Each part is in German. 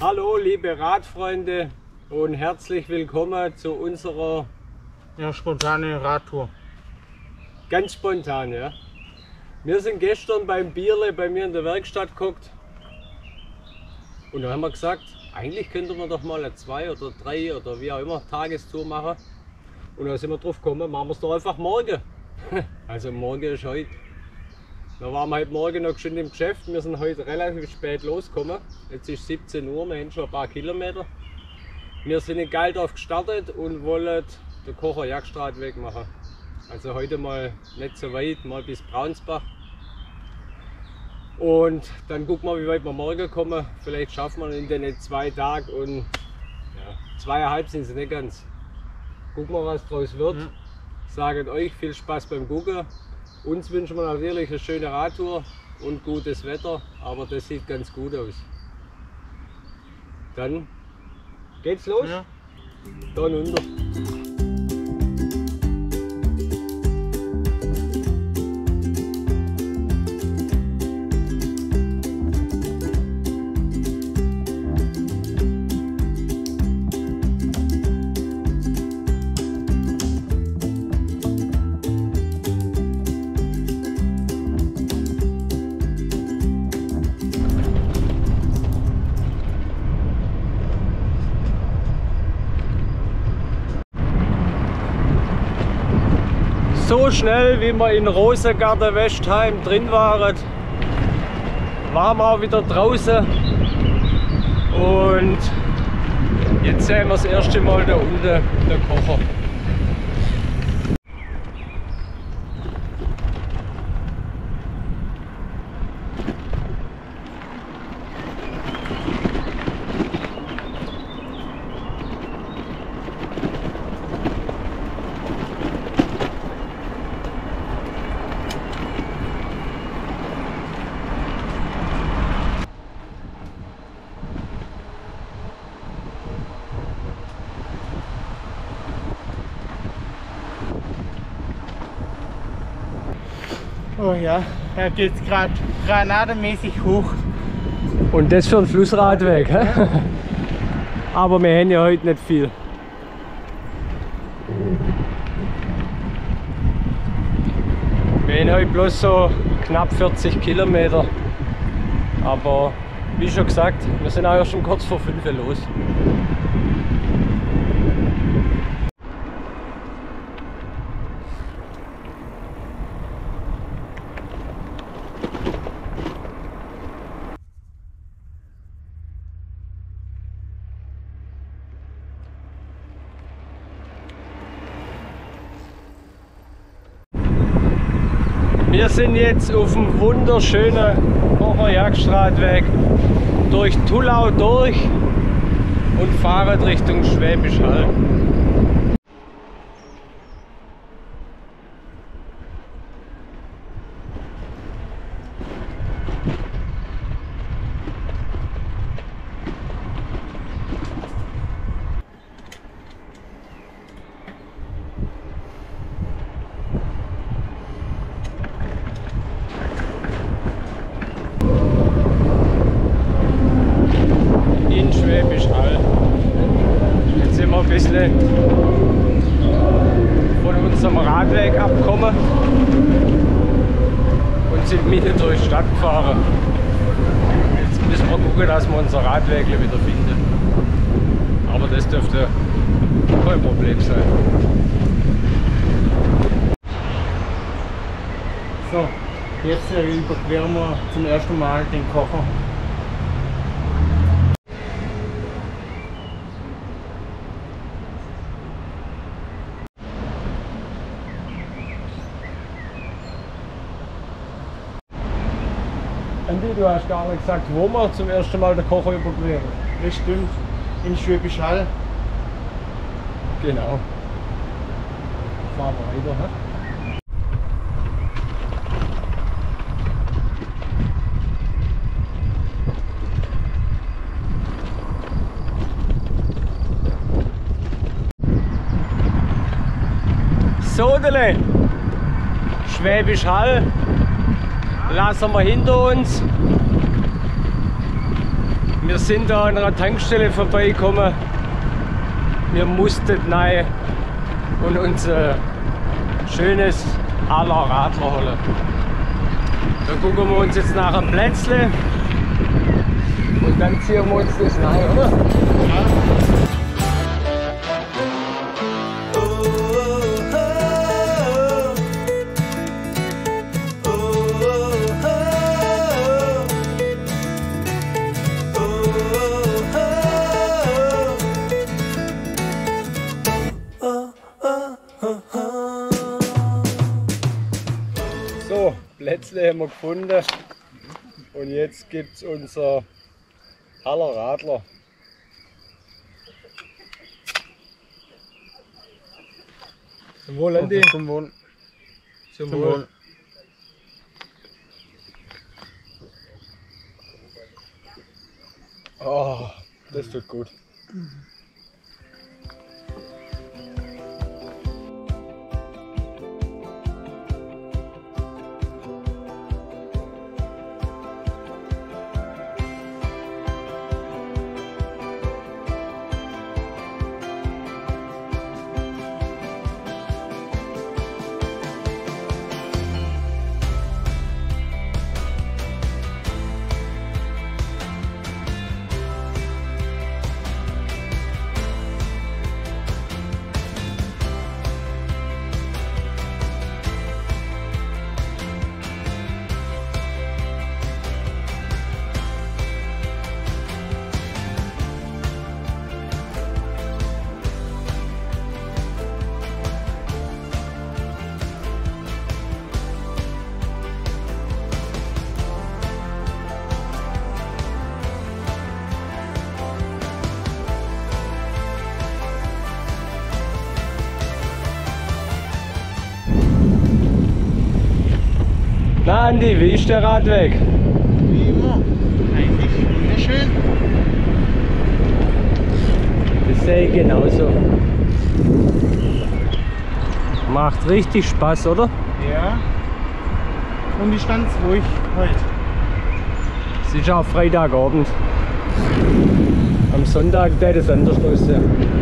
Hallo liebe Radfreunde und herzlich willkommen zu unserer Ja, spontane Radtour. ganz spontan, ja. Wir sind gestern beim Bierle bei mir in der Werkstatt geguckt und dann haben wir gesagt, eigentlich könnte man doch mal eine zwei oder drei oder wie auch immer Tagestour machen. Und da sind wir drauf gekommen, machen wir es doch einfach morgen. Also morgen ist heute. Da waren wir heute Morgen noch schon im Geschäft. Wir sind heute relativ spät losgekommen. Jetzt ist 17 Uhr, wir haben schon ein paar Kilometer. Wir sind in Geildorf gestartet und wollen den Kocher Jagdstraßweg machen. Also heute mal nicht so weit, mal bis Braunsbach. Und dann gucken wir, wie weit wir morgen kommen. Vielleicht schaffen wir in den zwei Tagen und ja, zweieinhalb sind sie nicht ganz. Gucken wir, was draus wird. Ja. Sagen euch viel Spaß beim Gucken. Uns wünschen wir natürlich eine schöne Radtour und gutes Wetter, aber das sieht ganz gut aus. Dann geht's los. Ja. Dann unter. So schnell wie wir in Rosengarten Westheim drin waren, waren wir auch wieder draußen. Und jetzt sehen wir das erste Mal da unten den Kocher. Oh ja, da geht's gerade granatenmäßig hoch. Und das für einen Flussradweg. hä? Aber wir haben ja heute nicht viel. Wir haben heute bloß so knapp 40 Kilometer. Aber wie schon gesagt, wir sind auch schon kurz vor 5 Uhr los. Wir sind jetzt auf dem wunderschönen Kocher Jagdstraßweg durch Tullau durch und fahren Richtung Schwäbisch Hall. in Schwäbisch Hall. Jetzt sind wir ein bisschen von unserem Radweg abgekommen und sind mitten durch die Stadt gefahren. Jetzt müssen wir gucken, dass wir unser Radweg wieder finden. Aber das dürfte kein Problem sein. So, jetzt überqueren wir zum ersten Mal den Kocher. Andi, du hast gar nicht gesagt, wo wir zum ersten Mal den Kocher überqueren. Das stimmt, in Schwäbisch Hall. Genau. Fahren weiter. Hä? Sodele, Schwäbisch Hall, lassen wir hinter uns. Wir sind da an einer Tankstelle vorbeigekommen. Wir mussten rein und uns ein schönes aller Radler holen. Da gucken wir uns jetzt nach einem Plätzle und dann ziehen wir uns das rein, oder? So, Plätzle haben wir gefunden und jetzt gibt es unser Haller Radler. Zum Wohl, Andi. Zum Wohl. Zum Wohl. Wohl. Oh, das tut gut. Na Andi, wie ist der Radweg? Wie immer. Eigentlich wunderschön. Das sehe ich genauso. Macht richtig Spaß, oder? Ja. Und ist ganz ruhig heute. Es ist auch Freitagabend. Am Sonntag wird es anders aussehen.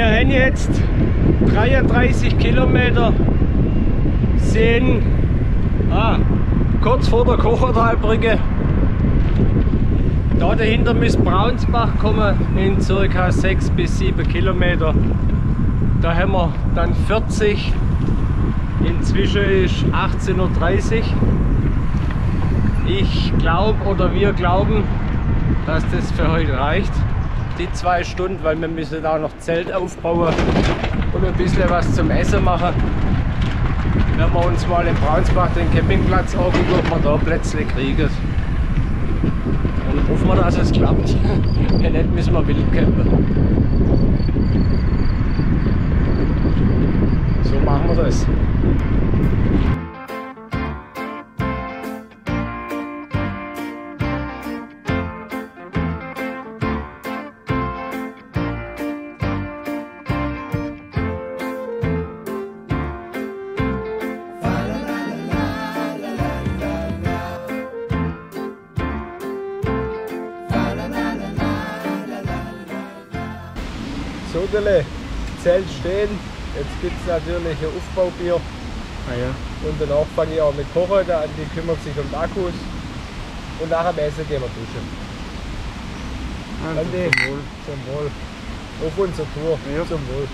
Wir haben jetzt 33 Kilometer, sind ah, kurz vor der Kochertalbrücke. Da dahinter müsste Braunsbach kommen in ca. 6 bis 7 Kilometer. Da haben wir dann 40. Inzwischen ist 18.30 Uhr. Ich glaube oder wir glauben, dass das für heute reicht. Die zwei Stunden, weil wir müssen da noch Zelt aufbauen und ein bisschen was zum Essen machen. Wenn wir uns mal in Braunsbach den Campingplatz angucken, ob wir da Plätzle kriegen. Und hoffen wir, dass es klappt. Wenn nicht, müssen wir wild campen. So machen wir das. So, Dele, Zelt stehen. Jetzt gibt es natürlich ein Aufbaubier. Ah ja. Und danach fange ich auch mit Kochen. Der Andi kümmert sich um die Akkus. Und nach dem Essen gehen wir duschen. Also Andi. zum Wohl. Zum Wohl. Auf unsere Tour. Ja. Zum Wohl.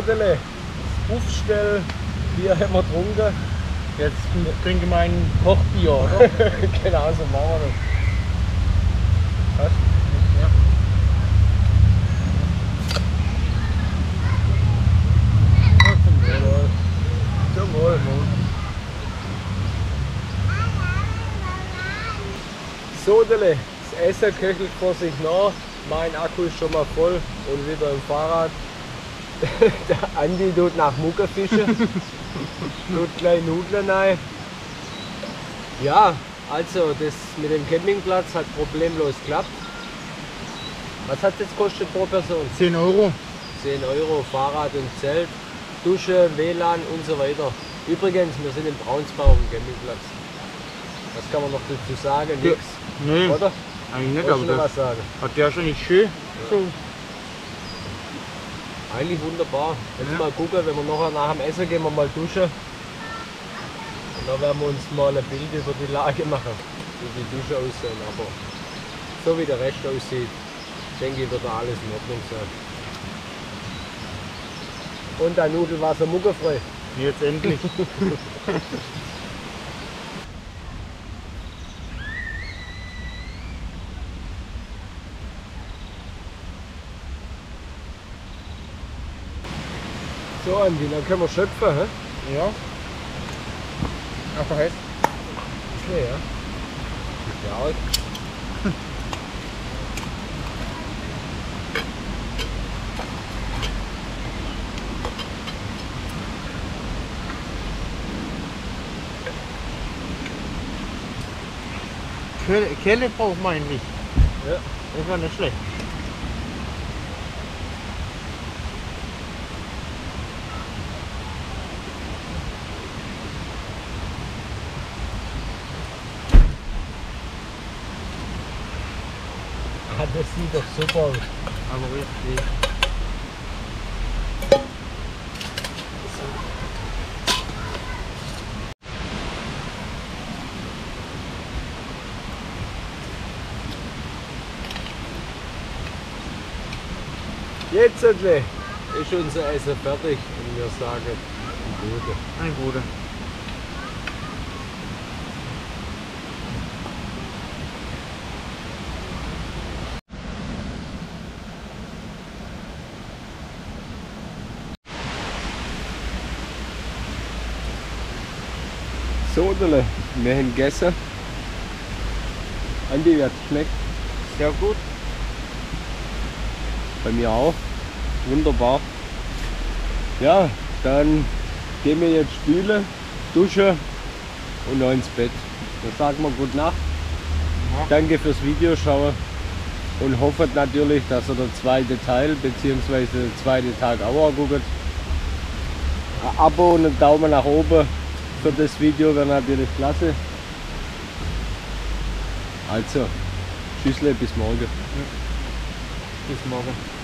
Sodele, Aufstell, Bier haben wir getrunken. Jetzt trinke ich mein Kochbier, oder? genau so machen wir das. Was? Ja. Zum Wohl. Zum Wohl. Sodele, das Essen köchelt vor sich nach. Mein Akku ist schon mal voll und wieder im Fahrrad. Der Andi tut nach Mucke fischen. tut gleich Nudeln rein. Ja, also das mit dem Campingplatz hat problemlos geklappt. Was hat das gekostet pro Person? 10 Euro. 10 Euro Fahrrad und Zelt, Dusche, WLAN und so weiter. Übrigens, wir sind im Braunsbau am Campingplatz. Was kann man noch dazu sagen? Ja. Nix. Nee, Oder? eigentlich nicht, Wolltest aber du noch das was sagen? hat der schon nicht schön. So. Eigentlich wunderbar. Jetzt Ja. mal gucken, wenn wir nachher nach dem Essen gehen, wir mal duschen. Und dann werden wir uns mal ein Bild über die Lage machen, wie die Dusche aussehen. Aber so wie der Rest aussieht, denke ich, wird da alles in Ordnung sein. Und ein Nudelwasser muckerfrei. Jetzt endlich. So, Andi, dann können wir schöpfen. Hä? ja. Einfach heiß. Okay, ja. Ja, auch. Kelle, Kelle braucht man nicht. Ja. Das war nicht schlecht. Ah, das sieht doch super aus. Aber richtig. Jetzt endlich ist unser Essen fertig und wir sagen, gute. Ein guter. Sodele, wir haben gegessen. Andi, wie hat es geschmeckt? Sehr gut. Bei mir auch. Wunderbar. Ja, dann gehen wir jetzt spülen, duschen und noch ins Bett. Dann sagen wir Gute Nacht. Ja. Danke fürs Videoschauen und hoffen natürlich, dass ihr der zweite Teil bzw. der zweite Tag auch anguckt. Ein Abo und ein Daumen nach oben für das Video wäre natürlich klasse. Also, Tschüssle, bis morgen. Bis morgen.